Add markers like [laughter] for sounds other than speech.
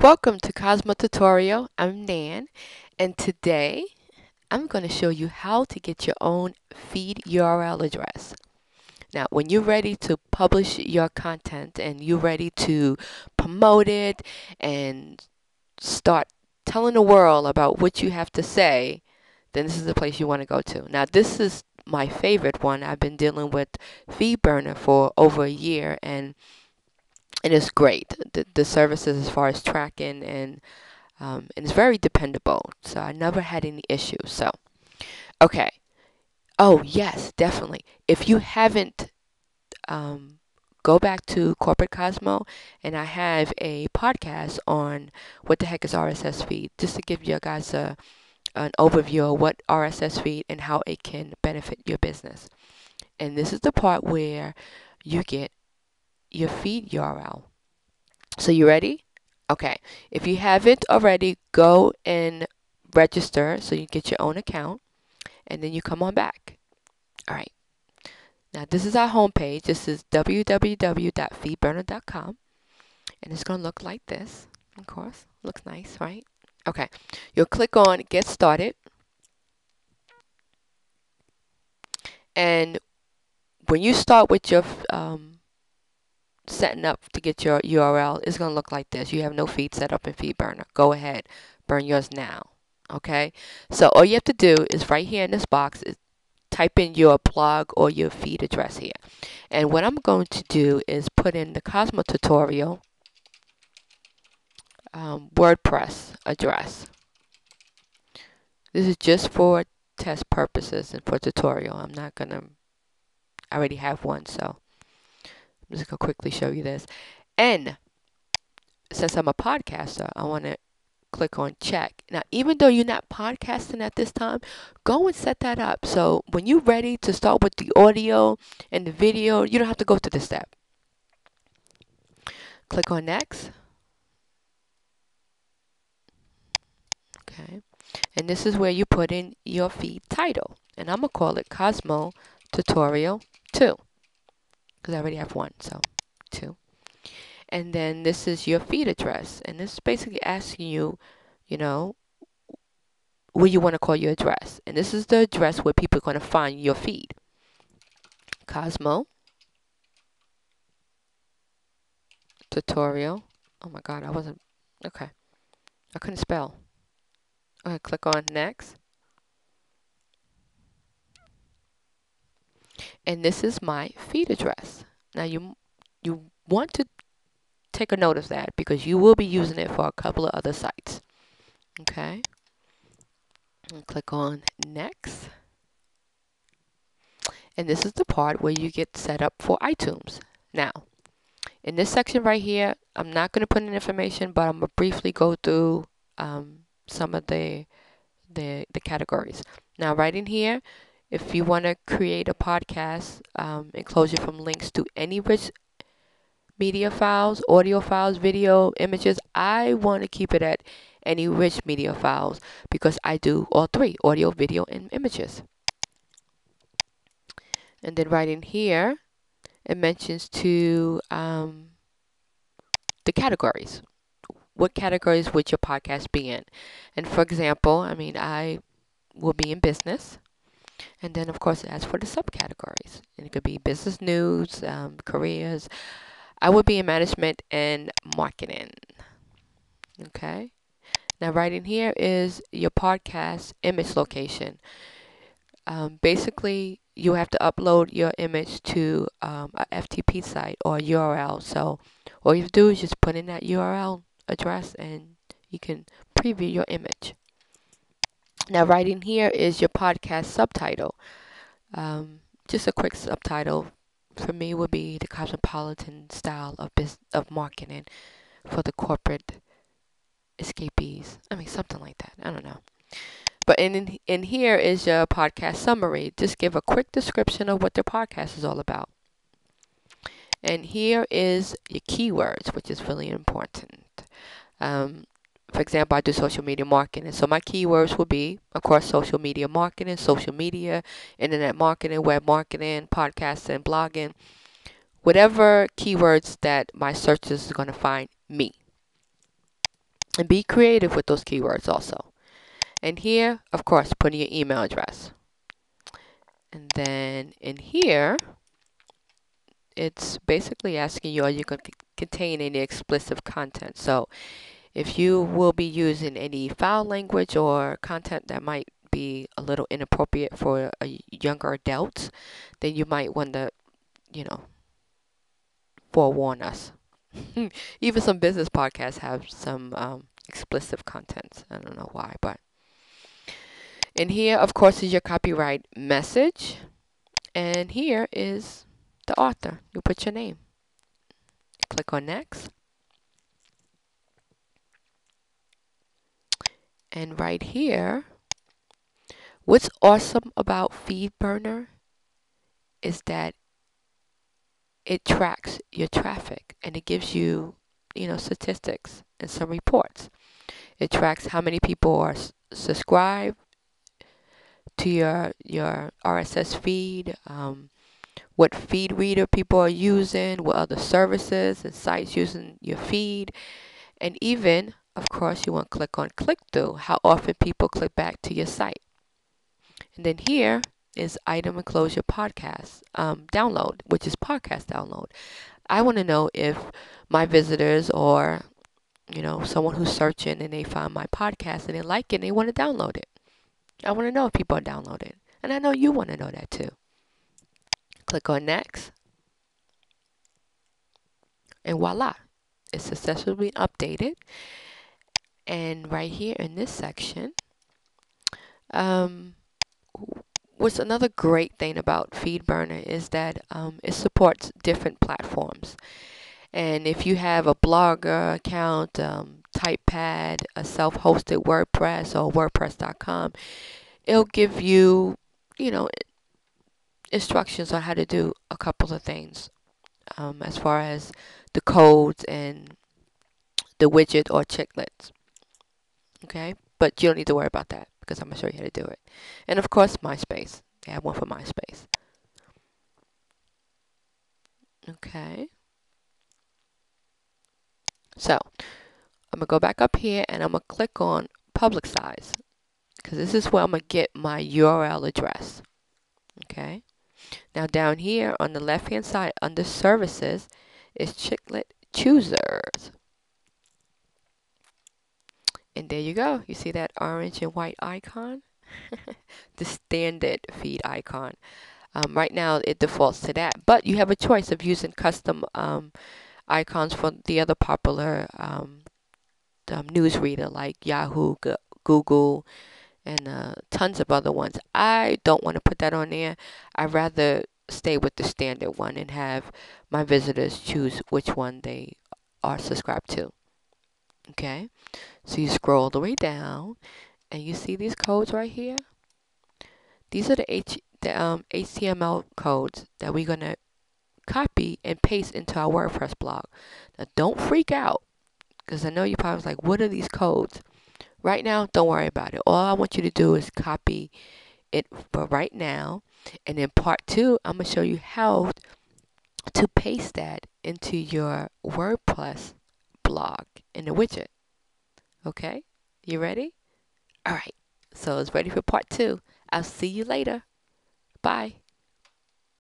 Welcome to Cosmo Tutorial. I'm Nan, and today I'm going to show you how to get your own feed URL address. Now, when you're ready to publish your content and you're ready to promote it and start telling the world about what you have to say, then this is the place you want to go to. Now, this is my favorite one. I've been dealing with FeedBurner for over a year and it is great. The, the services as far as tracking and um, and it's very dependable. So I never had any issues. So, okay. Oh yes, definitely. If you haven't, um, go back to Corporate Cosmo, and I have a podcast on what the heck is RSS feed, just to give you guys a an overview of what RSS feed and how it can benefit your business. And this is the part where you get your feed URL. So you ready? Okay. If you haven't already, go and register so you get your own account and then you come on back. All right. Now this is our homepage. This is www.feedburner.com and it's going to look like this. Of course, looks nice, right? Okay. You'll click on get started. And when you start with your um, setting up to get your URL is going to look like this. You have no feed set up in FeedBurner. Go ahead, burn yours now. Okay, so all you have to do is right here in this box is type in your blog or your feed address here. And what I'm going to do is put in the Cosmo tutorial um, WordPress address. This is just for test purposes and for tutorial. I'm not going to, I already have one, so I'm just going to quickly show you this. And since I'm a podcaster, I want to click on check. Now, even though you're not podcasting at this time, go and set that up. So when you're ready to start with the audio and the video, you don't have to go through this step. Click on next. Okay. And this is where you put in your feed title. And I'm going to call it Cosmo Tutorial 2 because I already have one, so two. And then this is your feed address, and this is basically asking you, you know, what you want to call your address. And this is the address where people are going to find your feed. Cosmo tutorial. Oh my god, I wasn't okay. I couldn't spell. Okay, click on next. And this is my feed address. Now you you want to take a note of that because you will be using it for a couple of other sites. Okay. And click on next. And this is the part where you get set up for iTunes. Now, in this section right here, I'm not going to put in information, but I'm going to briefly go through um, some of the, the, the categories. Now, right in here, if you want to create a podcast, um, enclosure from links to any rich media files, audio files, video, images, I want to keep it at any rich media files because I do all three, audio, video, and images. And then right in here, it mentions to um, the categories. What categories would your podcast be in? And for example, I mean, I will be in business. And then, of course, as for the subcategories, it could be business news, um, careers. I would be in management and marketing. Okay. Now, right in here is your podcast image location. Um, basically, you have to upload your image to um, a FTP site or URL. So, all you have to do is just put in that URL address and you can preview your image. Now, right in here is your podcast subtitle. Um, just a quick subtitle for me would be the cosmopolitan style of business, of marketing for the corporate escapees. I mean, something like that. I don't know. But in in here is your podcast summary. Just give a quick description of what the podcast is all about. And here is your keywords, which is really important. Um, for example, I do social media marketing. So my keywords will be, of course, social media marketing, social media, internet marketing, web marketing, podcasting, blogging, whatever keywords that my searches is going to find me. And be creative with those keywords also. And here, of course, put in your email address. And then in here, it's basically asking you are you going to contain any explicit content. So if you will be using any foul language or content that might be a little inappropriate for a younger adult, then you might want to, you know, forewarn us. [laughs] Even some business podcasts have some um, explicit content. I don't know why, but in here, of course, is your copyright message. And here is the author. You put your name. Click on next. And right here, what's awesome about FeedBurner is that it tracks your traffic and it gives you, you know, statistics and some reports. It tracks how many people are subscribed to your your RSS feed, um, what feed reader people are using, what other services and sites using your feed, and even, of course, you want to click on click through, how often people click back to your site. And then here is item and enclosure podcast um, download, which is podcast download. I want to know if my visitors or you know someone who's searching and they find my podcast and they like it and they want to download it. I want to know if people are downloading, and I know you want to know that too. Click on next. And voila, it's successfully updated. And right here in this section, um, what's another great thing about FeedBurner is that um, it supports different platforms. And if you have a blogger account, um, Typepad, a self-hosted WordPress or WordPress.com, it'll give you, you know, instructions on how to do a couple of things um, as far as the codes and the widget or chiclets. Okay, but you don't need to worry about that because I'm going to show you how to do it. And of course, MySpace. They have one for MySpace. Okay. So, I'm going to go back up here and I'm going to click on Publicize because this is where I'm going to get my URL address. Okay. Now down here on the left hand side under services is Chiclet choosers. And there you go. You see that orange and white icon? [laughs] the standard feed icon. Um, right now it defaults to that, but you have a choice of using custom um, icons for the other popular um, um news reader like Yahoo, Google, and uh, tons of other ones. I don't want to put that on there. I'd rather stay with the standard one and have my visitors choose which one they are subscribed to. Okay, so you scroll all the way down and you see these codes right here. These are the, H, the um, HTML codes that we're going to copy and paste into our WordPress blog. Now, don't freak out because I know you probably was like, what are these codes? Right now, don't worry about it. All I want you to do is copy it for right now. And in part two, I'm going to show you how to paste that into your WordPress blog in the widget. Okay? You ready? All right. So it's ready for part two. I'll see you later. Bye.